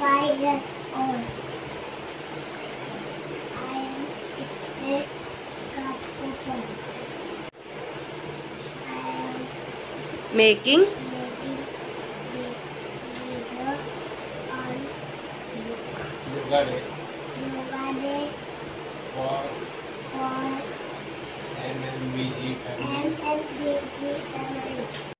five years old. I am state Kapupan. I am Making making this video on Yoga Day Yoga Day for for MMBG family. MMBG family.